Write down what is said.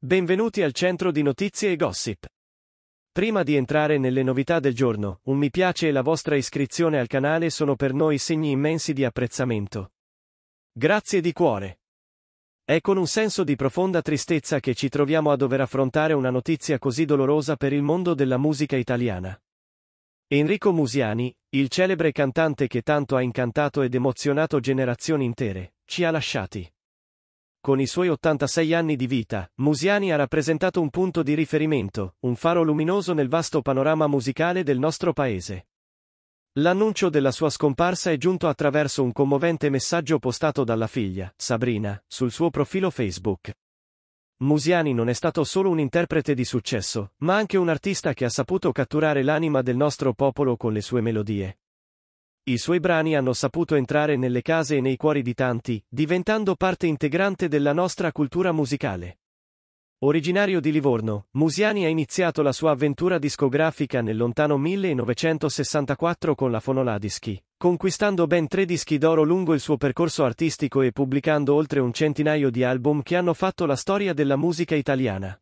Benvenuti al centro di notizie e gossip. Prima di entrare nelle novità del giorno, un mi piace e la vostra iscrizione al canale sono per noi segni immensi di apprezzamento. Grazie di cuore. È con un senso di profonda tristezza che ci troviamo a dover affrontare una notizia così dolorosa per il mondo della musica italiana. Enrico Musiani, il celebre cantante che tanto ha incantato ed emozionato generazioni intere, ci ha lasciati. Con i suoi 86 anni di vita, Musiani ha rappresentato un punto di riferimento, un faro luminoso nel vasto panorama musicale del nostro paese. L'annuncio della sua scomparsa è giunto attraverso un commovente messaggio postato dalla figlia, Sabrina, sul suo profilo Facebook. Musiani non è stato solo un interprete di successo, ma anche un artista che ha saputo catturare l'anima del nostro popolo con le sue melodie. I suoi brani hanno saputo entrare nelle case e nei cuori di tanti, diventando parte integrante della nostra cultura musicale. Originario di Livorno, Musiani ha iniziato la sua avventura discografica nel lontano 1964 con la Fonoladischi, conquistando ben tre dischi d'oro lungo il suo percorso artistico e pubblicando oltre un centinaio di album che hanno fatto la storia della musica italiana.